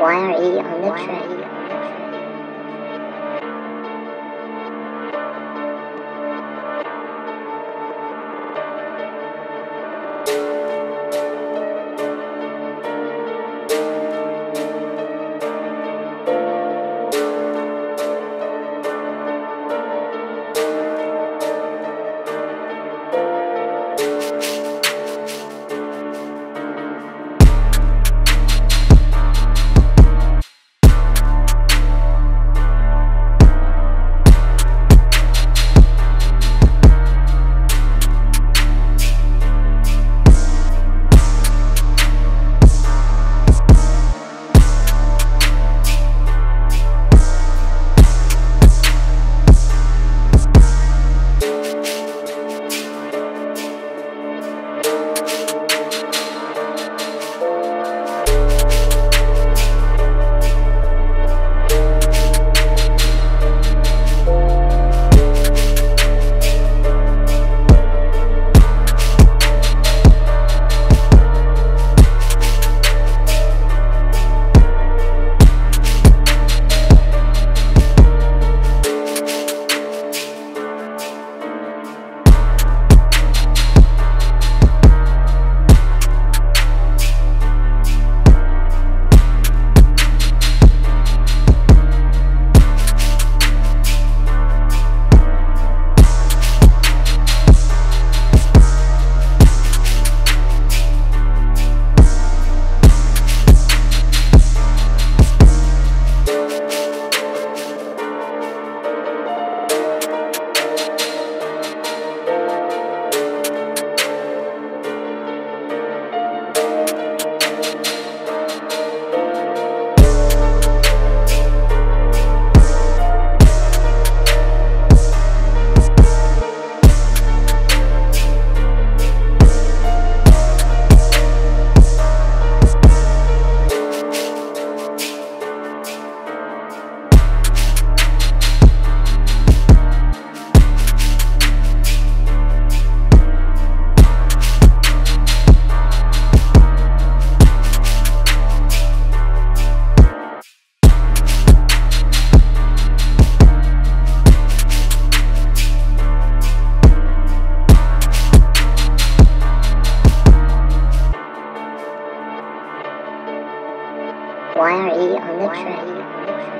玩意儿一样的权益。on the train.